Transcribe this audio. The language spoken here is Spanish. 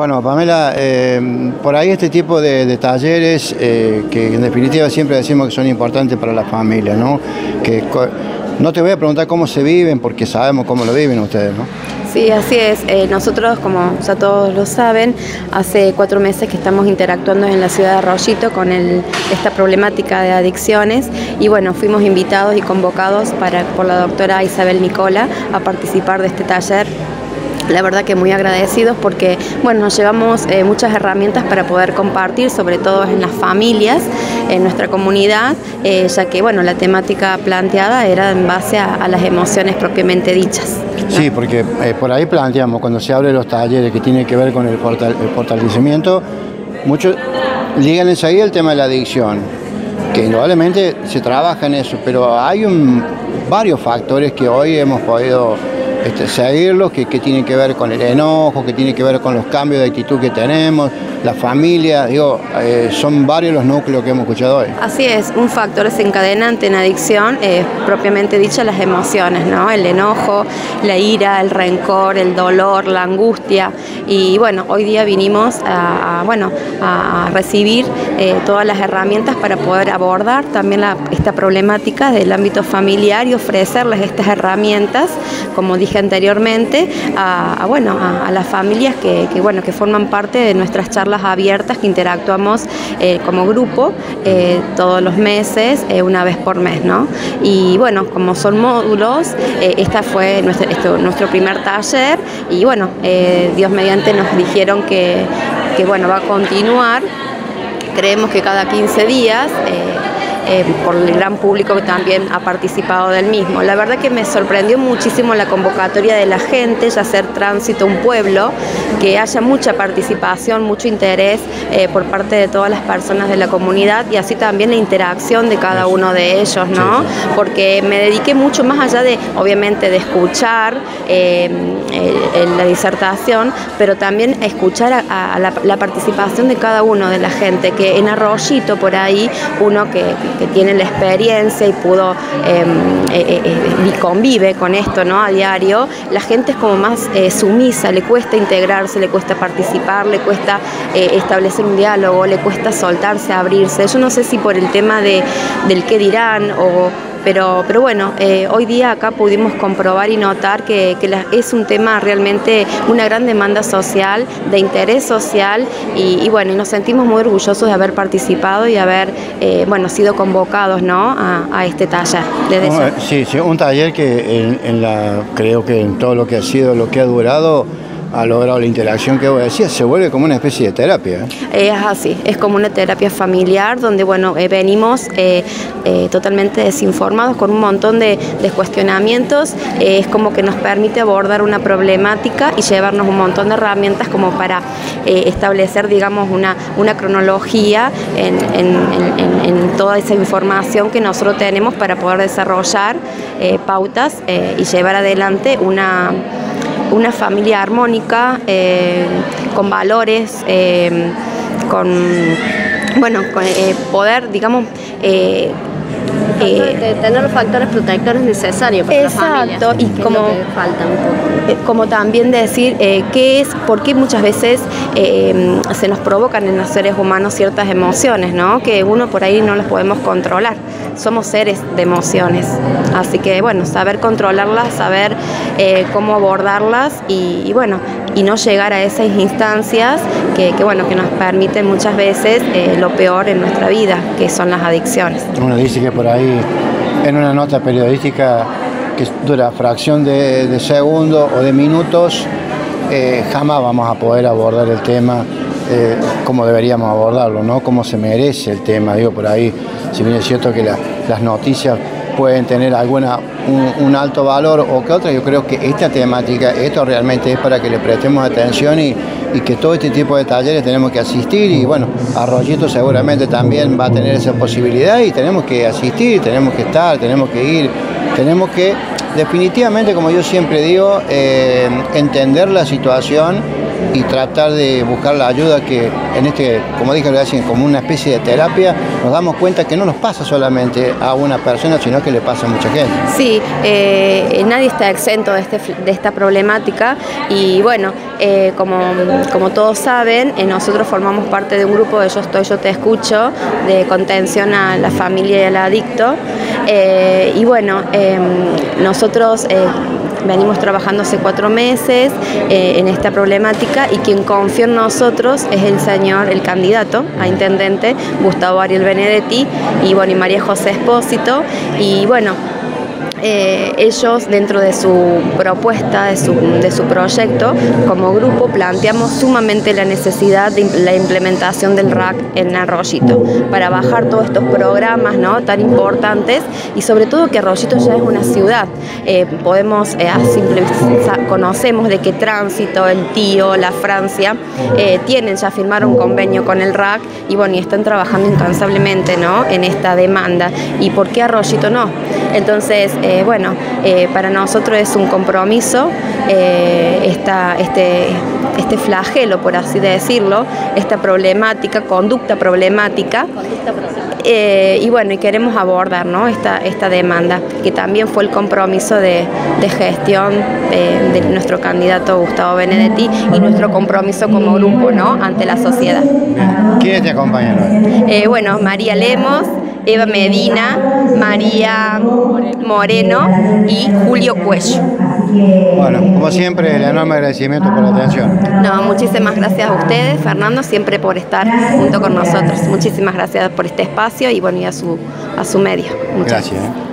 Bueno, Pamela, eh, por ahí este tipo de, talleres eh, que en definitiva siempre decimos que son importantes para la familia, ¿no? Que no te voy a preguntar cómo se viven porque sabemos cómo lo viven ustedes, ¿no? Sí, así es. Eh, nosotros, como ya todos lo saben, hace cuatro meses que estamos interactuando en la ciudad de Arroyito con esta problemática de adicciones y bueno, fuimos invitados y convocados para, por la doctora Isabel Nicola a participar de este taller la verdad que muy agradecidos porque bueno, nos llevamos eh, muchas herramientas para poder compartir, sobre todo en las familias, en nuestra comunidad, eh, ya que bueno, la temática planteada era en base a, las emociones propiamente dichas. Sí, porque eh, por ahí planteamos, cuando se habla los talleres que tienen que ver con el, fortalecimiento, muchos ligan ahí el tema de la adicción, que indudablemente se trabaja en eso, pero hay varios factores que hoy hemos podido este, seguirlos, que, que tienen que ver con el enojo, que tiene que ver con los cambios de actitud que tenemos, la familia, digo, eh, son varios los núcleos que hemos escuchado hoy. Así es, un factor desencadenante en adicción es propiamente dicha las emociones, ¿no? El enojo, la ira, el rencor, el dolor, la angustia. Y bueno, hoy día vinimos a, bueno, a recibir eh, todas las herramientas para poder abordar también esta problemática del ámbito familiar y ofrecerles estas herramientas, como dije anteriormente, a, bueno, a, las familias que, bueno, que forman parte de nuestras charlas abiertas que interactuamos eh, como grupo eh, todos los meses, eh, una vez por mes. ¿no? Y bueno, como son módulos, esta fue nuestro, nuestro primer taller y bueno, Dios mediante nos dijeron que, que bueno, va a continuar. Creemos que cada 15 días eh, por el gran público que también ha participado del mismo. La verdad que me sorprendió muchísimo la convocatoria de la gente, ya hacer tránsito un pueblo, que haya mucha participación, mucho interés eh, por parte de todas las personas de la comunidad y así también la interacción de cada uno de ellos, ¿no? Porque me dediqué mucho más allá de, obviamente, de escuchar eh, la disertación, pero también escuchar a, la, participación de cada uno de la gente, que en Arroyito por ahí uno que que tiene la experiencia y pudo em, eh, eh, y convive con esto ¿no? a diario, la gente es como más sumisa, le cuesta integrarse, le cuesta participar, le cuesta establecer un diálogo, le cuesta soltarse, abrirse. Yo no sé si por el tema de, del qué dirán o pero, pero bueno, eh, hoy día acá pudimos comprobar y notar que, es un tema realmente una gran demanda social, de interés social y, bueno, y nos sentimos muy orgullosos de haber participado y haber eh, bueno, sido convocados ¿no? a, este taller. sí, sí, un taller que en la, creo que en todo lo que ha sido, lo que ha durado, ha logrado la interacción que vos decías, se vuelve como una especie de terapia. ¿eh? Es así, es como una terapia familiar donde bueno, eh, venimos eh, totalmente desinformados con un montón de, cuestionamientos, es como que nos permite abordar una problemática y llevarnos un montón de herramientas como para establecer, digamos, una, una cronología en, en, toda esa información que nosotros tenemos para poder desarrollar pautas y llevar adelante una una familia armónica, eh, con valores, eh, con, bueno, con, eh, poder, digamos, de tener los factores protectores necesarios para exacto, y como, falta como también decir qué es, por qué muchas veces se nos provocan en los seres humanos ciertas emociones, ¿no? que uno por ahí no las podemos controlar somos seres de emociones. Así que bueno, saber controlarlas, saber eh, cómo abordarlas y, bueno, y no llegar a esas instancias que, bueno, que nos permiten muchas veces eh, lo peor en nuestra vida, que son las adicciones. Uno dice que por ahí en una nota periodística que dura fracción de, de segundo o de minutos, eh, jamás vamos a poder abordar el tema como deberíamos abordarlo, ¿no? Como se merece el tema, digo por ahí si bien es cierto que las noticias pueden tener alguna un, alto valor o que otra, yo creo que esta temática, esto realmente es para que le prestemos atención y, que todo este tipo de talleres tenemos que asistir y bueno, Arroyito seguramente también va a tener esa posibilidad y tenemos que asistir, tenemos que estar, tenemos que ir, tenemos que definitivamente, como yo siempre digo, eh, entender la situación y tratar de buscar la ayuda que en este, como dije como una especie de terapia, nos damos cuenta que no nos pasa solamente a una persona, sino que le pasa a mucha gente. Sí, eh, nadie está exento de, este, de, esta problemática y bueno, eh, como, como todos saben, eh, nosotros formamos parte de un grupo de Yo Estoy, Yo Te Escucho, de contención a la familia y al adicto. y bueno, nosotros venimos trabajando hace cuatro meses eh, en esta problemática y quien confía en nosotros es el señor, el candidato a intendente, Gustavo Ariel Benedetti y, bueno, y María José Espósito. Y bueno, eh, ellos dentro de su propuesta, de su, de su, proyecto, como grupo planteamos sumamente la necesidad de la implementación del RAC en Arroyito, para bajar todos estos programas ¿no? tan importantes y sobre todo que Arroyito ya es una ciudad. Eh, podemos, eh, conocemos de que Tránsito, el Tío, la Francia, tienen, ya firmaron un convenio con el RAC y bueno, y están trabajando incansablemente ¿no? en esta demanda. ¿Y por qué Arroyito no? Entonces, eh, bueno, eh, para nosotros es un compromiso eh, este, este flagelo, por así decirlo, esta problemática, conducta problemática. y bueno, y queremos abordar esta, esta demanda, que también fue el compromiso de, gestión de, nuestro candidato Gustavo Benedetti y nuestro compromiso como grupo ¿no? ante la sociedad. ¿Quiénes te acompañan hoy? bueno, María Lemos, Eva Medina, María Moreno y Julio Cuello. Bueno, como siempre, el enorme agradecimiento por la atención. No, muchísimas gracias a ustedes, Fernando, siempre por estar junto con nosotros. Muchísimas gracias por este espacio y bueno, y a su, a su medio. gracias. ¿eh?